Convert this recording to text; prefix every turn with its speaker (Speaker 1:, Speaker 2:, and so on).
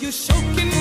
Speaker 1: You're choking